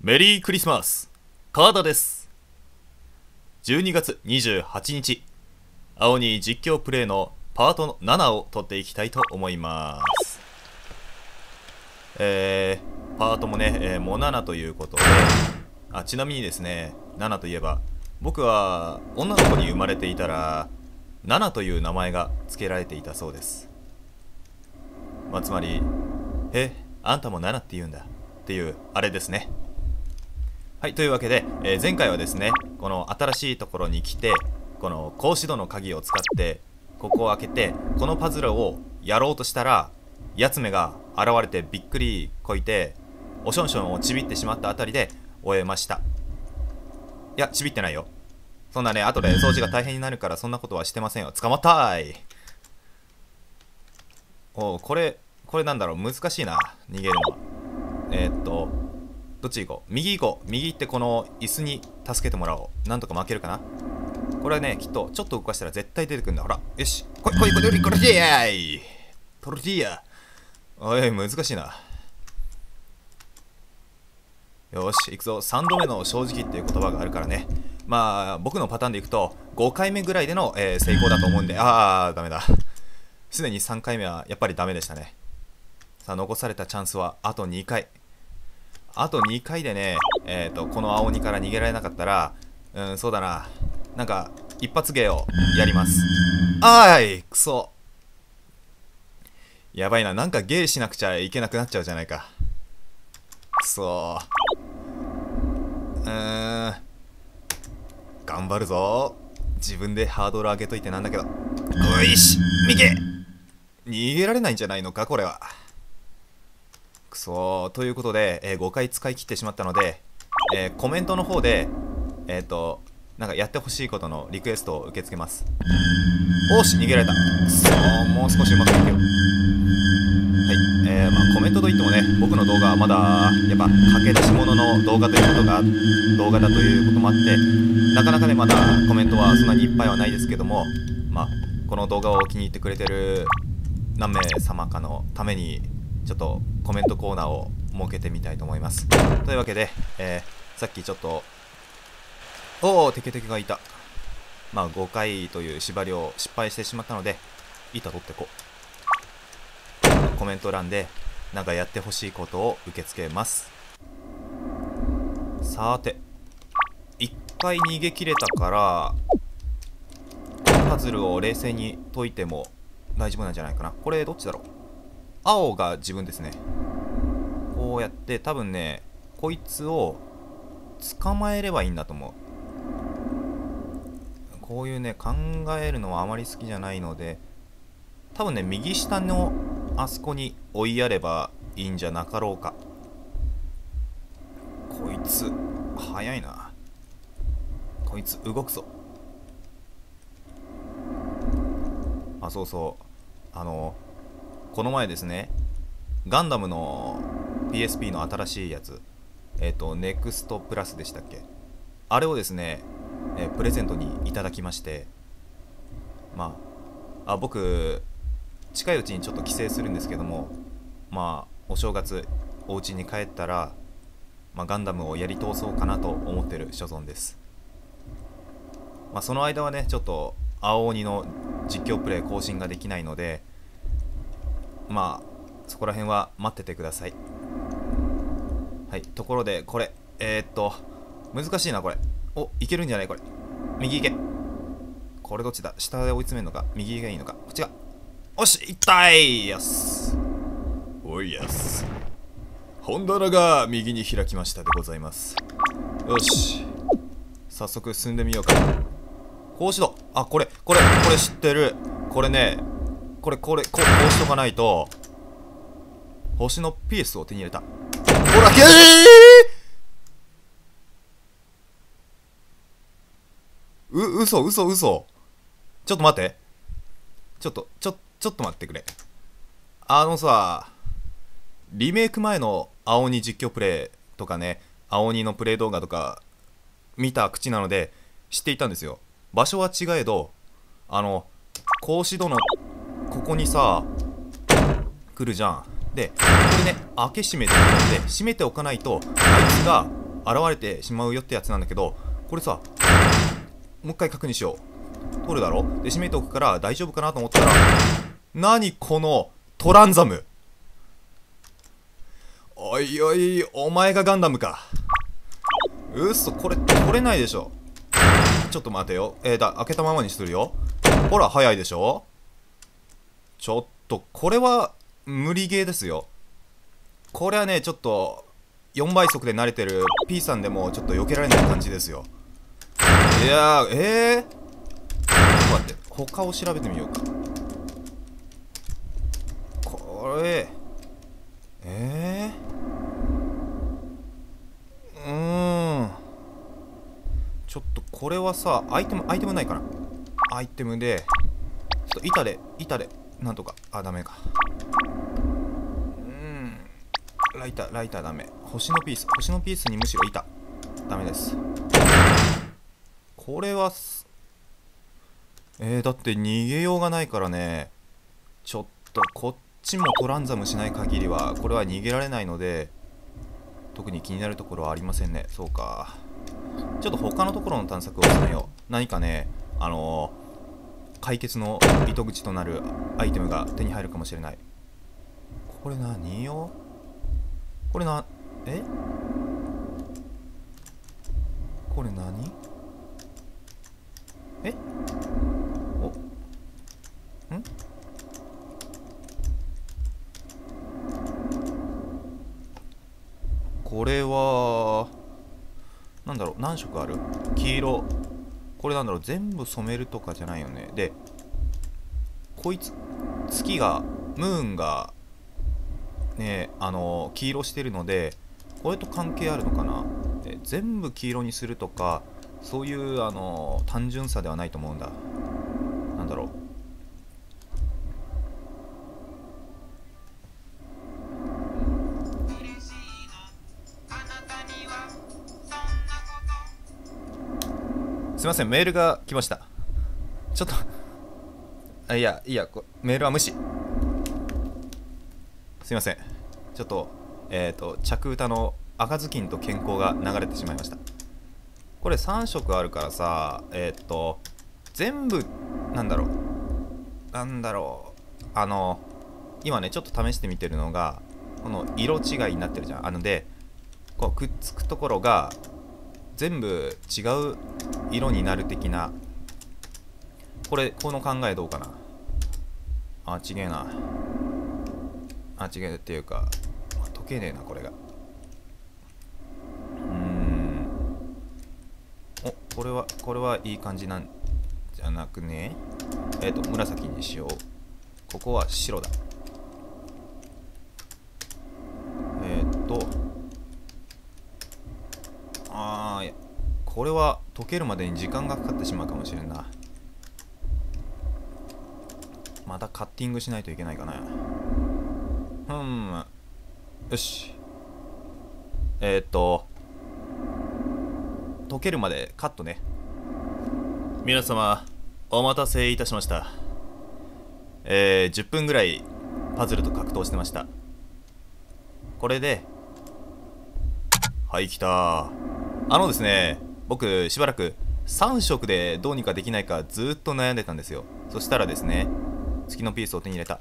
メリークリスマス。川田です。12月28日青に実況プレイのパートの7を撮っていきたいと思います。えー、パートもね、えー、もう7ということであちなみにですね7といえば僕は女の子に生まれていたら7という名前が付けられていたそうです。まあ、つまりえあんたも7って言うんだっていうあれですね。はいというわけで、えー、前回はですねこの新しいところに来てこの格子戸の鍵を使ってここを開けてこのパズルをやろうとしたらやつ目が現れてびっくりこいておしょんしょんをちびってしまったあたりで終えました。いやちびってないよ。そんなね後で掃除が大変になるからそんなことはしてませんよ。捕まったーい。おこれこれなんだろう。難しいな逃げるの。はえー、っとどっち行こう？右行こう。右行ってこの椅子に助けてもらおう。なんとか負けるかな？これはねきっとちょっと動かしたら絶対出てくるんだ。ほら。よし。こいこいこい。こいこれでやいトルティーヤおい難しいな。よし行くぞ。3度目の正直っていう言葉があるからね。まあ僕のパターンでいくと5回目ぐらいでの、えー、成功だと思うんで。ああダメだ。すでに3回目はやっぱりダメでしたね。さあ残されたチャンスはあと2回。あと2回でね、えーと、この青鬼から逃げられなかったらうんそうだな。なんか一発芸をやります。あーいくそ。やばいな。なんか芸しなくちゃいけなくなっちゃうじゃないか。くそ。うーん。頑張るぞ。自分でハードル上げといてなんだけど。おいし右逃げられないんじゃないのかこれは。くそということで、えー、5回使い切ってしまったので、えー、コメントの方で、えっ、ー、と、なんかやってほしいことのリクエストを受け付けます。おし、逃げられた。そう、もう少しうまくいけよ。はい。えー、まあコメントといってもね、僕の動画はまだ、やっぱ駆け出し物の動画ということが、動画だということもあって、なかなかね、まだコメントはそんなにいっぱいはないですけども、まあ、この動画を気に入ってくれてる何名様かのために、ちょっとコメントコーナーを設けてみたいと思います。というわけで、えー、さっきちょっと、おお、テケテケがいた。まあ、5回という縛りを失敗してしまったので、板取ってこう。コメント欄で、なんかやってほしいことを受け付けます。さて、1回逃げ切れたから、パズルを冷静に解いても大丈夫なんじゃないかな。これどっちだろう？青が自分ですね。こうやって多分ねこいつを捕まえればいいんだと思う。こういうね考えるのはあまり好きじゃないので多分ね右下のあそこに追いやればいいんじゃなかろうか。こいつ早いな。こいつ動くぞ。あそうそう。あのこの前ですねガンダムの PSP の新しいやつえっ、ー、とネクストプラスでしたっけ？あれをですね、えー、プレゼントにいただきましてまああ僕近いうちにちょっと帰省するんですけどもまあお正月お家に帰ったら、まあ、ガンダムをやり通そうかなと思ってる所存です。まあその間はねちょっと青鬼の実況プレイ更新ができないのでまあそこら辺は待っててください。はいところでこれえー、っと難しいなこれ。おいけるんじゃないこれ。右行け。これどっちだ？下で追い詰めるのか？右がいいのか？こっちが。おし痛い！やすおいやす。本棚が右に開きましたでございます。よし。早速進んでみようか。こうしろ。あこれこれこれ知ってる。これねこれこれこうしとかないと星のピースを手に入れた。ほらけー！う嘘嘘嘘。ちょっと待って。ちょっとちょちょっと待ってくれ。あのさリメイク前の青鬼実況プレイとかね青鬼のプレイ動画とか見た口なので知っていたんですよ。場所は違えどあの格子戸のここにさ来るじゃん。でこれね開け閉めてで閉めておかないとあいつが現れてしまうよってやつなんだけどこれさもう一回確認しよう。取るだろ？で閉めておくから大丈夫かなと思ったら何このトランザム。おいおいお前がガンダムか。うっそこれ取れないでしょ。ちょっと待てよ。えー、だ開けたままにするよ。ほら早いでしょ。ちょっとこれは無理ゲーですよ。これはねちょっと4倍速で慣れてる P さんでもちょっと避けられない感じですよ。いやーえー、ちょっと待って他を調べてみようか。これえー、うーん。ちょっとこれはさアイテムアイテムないかな？アイテムでちょっと板で板で。なんとかあダメか。うん。ライターライターダメ。星のピース星のピースにむしろ板ダメです。これはえー、だって逃げようがないからね。ちょっとこっちもトランザムしない限りはこれは逃げられないので特に気になるところはありませんね。そうか。ちょっと他のところの探索を進めよう。何かねあの、解決の糸口となるアイテムが手に入るかもしれない。これ何よ？これなえ？これ何？え？お？ん？これはなんだろう？何色ある？黄色。これなんだろう全部染めるとかじゃないよね。でこいつ月がムーンがねあの黄色してるのでこれと関係あるのかな？全部黄色にするとかそういうあの単純さではないと思うんだなんだ。すいませんメールが来ました。ちょっとあいやいやメールは無視。すいません。ちょっとえっ、ー、と着歌の赤ずきんと健康が流れてしまいました。これ3色あるからさえっ、ー、と全部なんだろう。なんだろう。あの今ねちょっと試してみてるのがこの色違いになってるじゃん。あのでこうくっつくところが全部違う色になる的な。これこの考えどうかな？あちげえな。あちげえっていうか溶けねえなこれが。うん。おこれはこれはいい感じなんじゃなくね。えっ、ー、と紫にしよう。ここは白だ。えっ、ー、と。ああこれは溶けるまでに時間がかかってしまうかもしれんな。またカッティングしないといけないかな。うん。よし。えー、っと。溶けるまでカットね。皆様お待たせいたしました。えー、10分ぐらいパズルと格闘してました。これではい来た。あのですね僕しばらく3色でどうにかできないかずっと悩んでたんですよ。そしたらですね月のピースを手に入れた。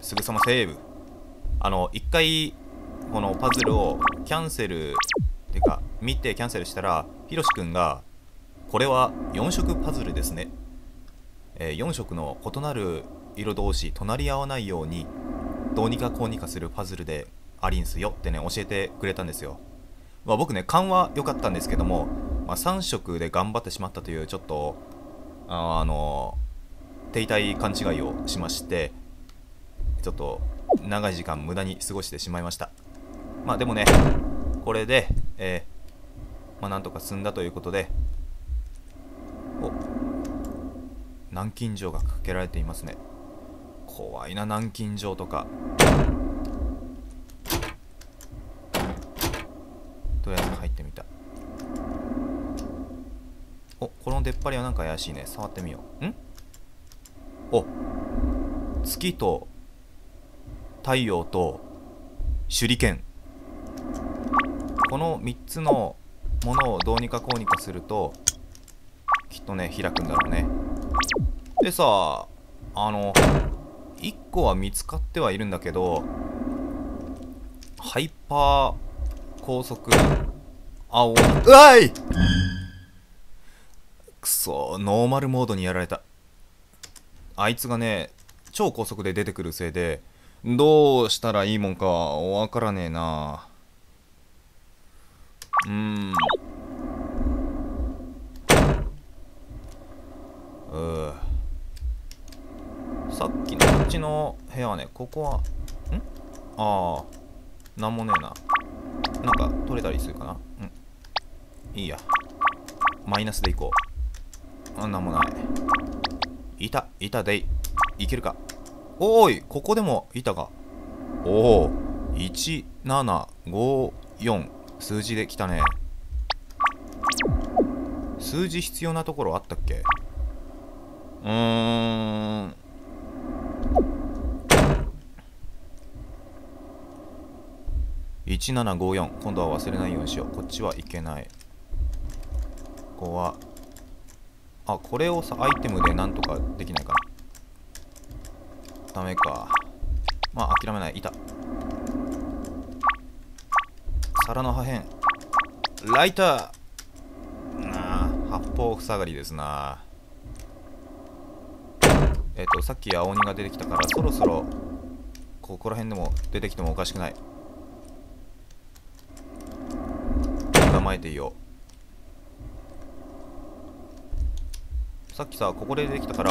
すぐさまセーブ。あの1回このパズルをキャンセルっていうか見てキャンセルしたらひろしくんがこれは4色パズルですね、えー、4色の異なる色同士隣り合わないようにどうにかこうにかするパズルでありんすよってね教えてくれたんですよ。まあ、僕ね勘は良かったんですけども、まあ、3色で頑張ってしまったというちょっとああの停滞勘違いをしましてちょっと長い時間無駄に過ごしてしまいました。まあでもねこれで、えー、まあ、なんとか済んだということでお南京錠がかけられていますね。怖いな南京錠とかとりあえず入ってみたおこの出っ張りはなんか怪しいね。触ってみよう。ん？お。月と太陽と手裏剣。この3つのものをどうにかこうにかするときっとね開くんだろうね。でさあの1個は見つかってはいるんだけどハイパー高速青。うわい！くそノーマルモードにやられた。あいつがね超高速で出てくるせいでどうしたらいいもんかわからねえな。うーん。うー。さっきのこっちの部屋はねここはん？ああなんもねえな。なんか取れたりするかな？うん。いいや。マイナスでいこう。あなんもない板板でいい。けるか？おーいここでも板がおお1754数字できたね。数字必要なところあったっけ？うーん。1754今度は忘れないようにしよう。こっちはいけない。ここはあこれをさアイテムでなんとかできないか。なダメか。まあ諦めない。板皿の破片。ライター。なあ八方塞がりですな。えっ、とさっき青鬼が出てきたからそろそろここら辺でも出てきてもおかしくない。構えていよう。さっきさここで出てきたから。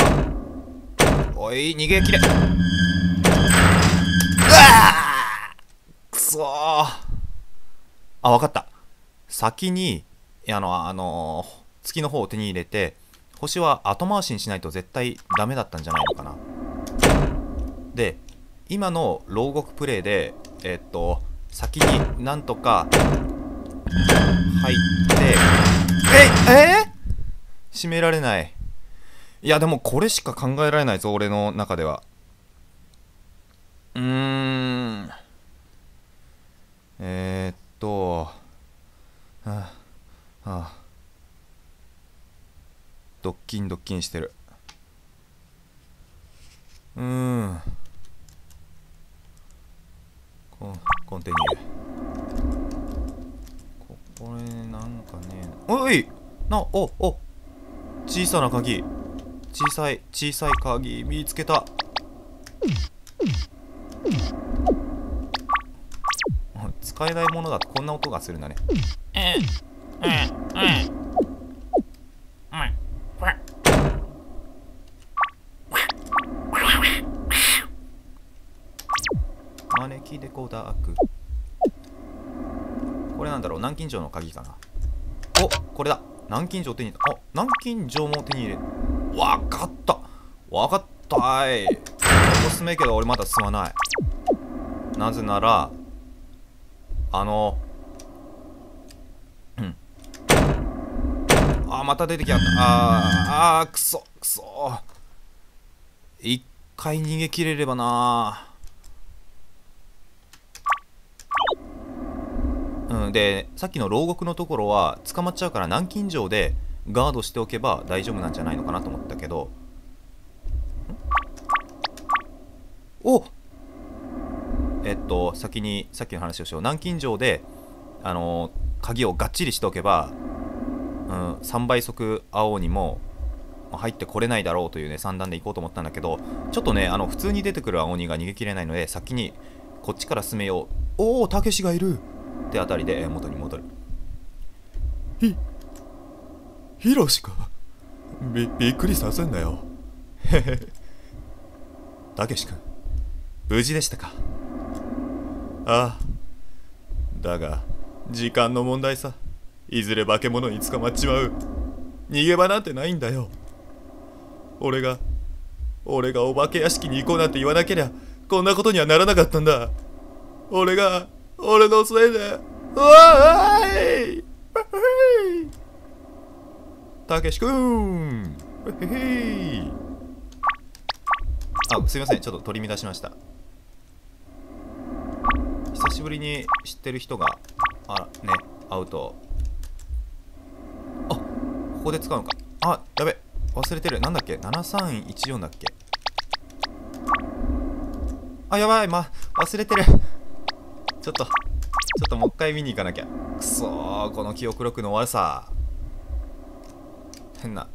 おい逃げきれ。うわくそあわかった。先にあのあの月の方を手に入れて星は後回しにしないと絶対ダメだったんじゃないのかな。で今の牢獄プレイでえっと先になんとか入ってええ閉められない。いやでもこれしか考えられないぞ俺の中では。うーん。えー、っとはあはあ。ドッキンドッキンしてる。うーん。コンコンティニュー。これなんかね。おいなおお。小さな鍵小さい小さい鍵見つけた。使えないものだとこんな音がするんだね。招き猫ダークこれなんだろう？南京錠の鍵かな？おこれだ。南京錠手にあ南京錠も手に入れわかった。わかったい。ここ進めけど俺まだ進まない。なぜならあのうん。あまた出てきやった。あーあーくそくそ。一回逃げ切れればな。うん、でさっきの牢獄のところは捕まっちゃうから南京錠でガードしておけば大丈夫なんじゃないのかなと思ったけど。おえっと先にさっきの話をしよう。南京錠であの鍵をがっちりしておけば、うん、3倍速青にも入ってこれないだろうというね三段で行こうと思ったんだけどちょっとねあの普通に出てくる青鬼が逃げきれないので先にこっちから進めよう。おおたけしがいる！ってあたりで元に戻る。ひヒロシか？びびっくりさせんなよ。へ へたけし君無事でしたか？ああだが時間の問題さ。いずれ化け物に捕まっちまう。逃げ場なんてないんだよ。俺が俺がお化け屋敷に行こうなんて言わなけりゃこんなことにはならなかったんだ。俺が俺のせいで。わーい！たけし君あすいません。ちょっと取り乱しました。久しぶりに知ってる人があらねアウトあここで使うのか。あやべ。忘れてる。なんだっけ？7314だっけ？あやばい。ま忘れてる。ちょっとちょっともう一回見に行かなきゃ。くそこの記憶力の悪さ。変な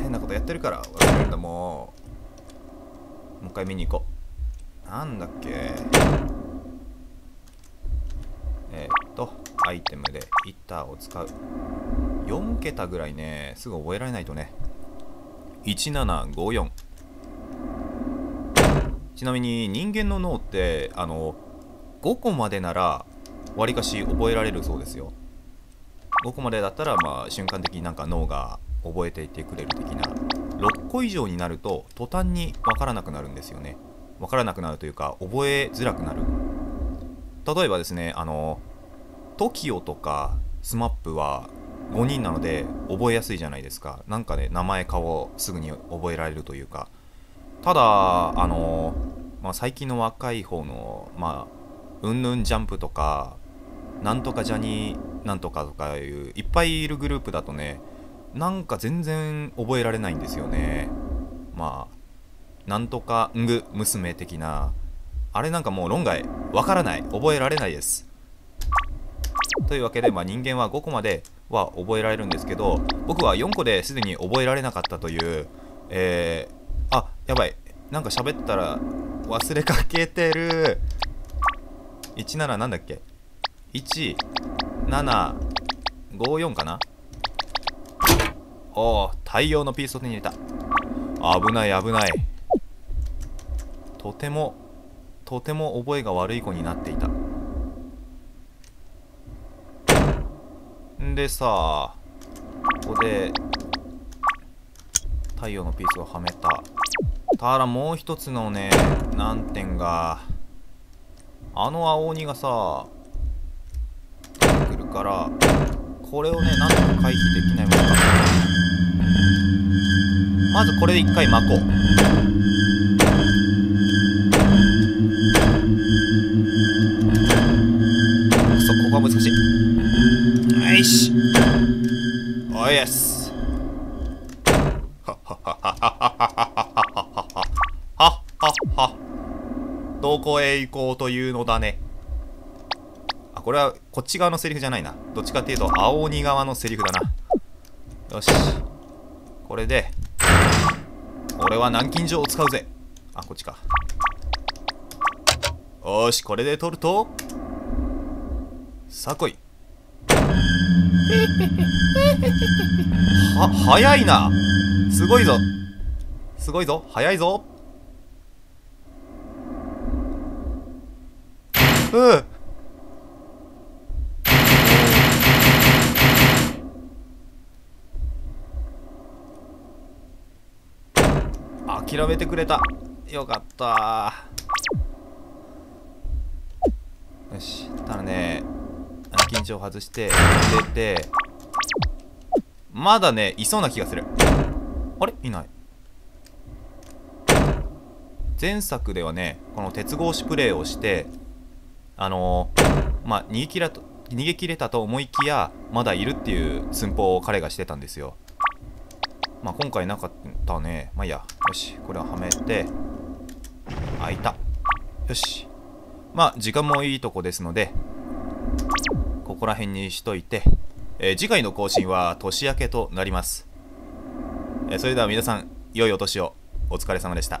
変なことやってるから忘れるんだも。うもう一回見に行こう。なんだっけ。えー、っとアイテムでヒッターを使う。4桁ぐらいねすぐ覚えられないとね。1754ちなみに人間の脳ってあの5個までならわりかし覚えられるそうですよ。5個までだったらまあ瞬間的になんか脳が覚えていてくれる的な6個以上になると途端に分からなくなるんですよね。分からなくなるというか覚えづらくなる。例えばですねあの TOKIO とか SMAP は5人なので覚えやすいじゃないですか。なんかね名前顔すぐに覚えられるというか。ただあの、まあ、最近の若い方のまあうんぬんジャンプとかなんとかジャニーなんとかとかいういっぱいいるグループだとねなんか全然覚えられないんですよね。まあなんとかんぐ娘的なあれなんかもう論外わからない。覚えられないです。というわけで、まあ、人間は5個までは覚えられるんですけど僕は4個ですでに覚えられなかったというえー、あやばい。なんか喋ったら忘れかけてる。17なんだっけ？1 754かな？おお太陽のピースを手に入れた。危ない危ない。とてもとても覚えが悪い子になっていた。んでさここで太陽のピースをはめた。ただもう一つのね難点があの青鬼がさからこれをねなんとか回避できないものかまずこれで一回巻こう。そここは難しい。よいしおいエスはっはっははははははどこへ行こうというのだねこっち側のセリフじゃないな。どっちかっていうと青鬼側のセリフだな。よし。これで俺は南京錠を使うぜ。あこっちか。よしこれで取るとさあ来い。は早いな。すごいぞ。すごいぞ。早いぞ。うん諦めてくれた。よかった。よし。ただね緊張外して出てまだねいそうな気がする。あれ？いない。前作ではねこの鉄格子プレイをしてあのー、まあ逃げ切らと逃げ切れたと思いきやまだいるっていう寸法を彼がしてたんですよ。まあ今回なかったね。まあいいや。よし。これははめて。開いた。よし。まあ時間もいいとこですのでここら辺にしといて、えー、次回の更新は年明けとなります、えー、それでは皆さん良いお年を。お疲れ様でした。